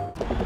you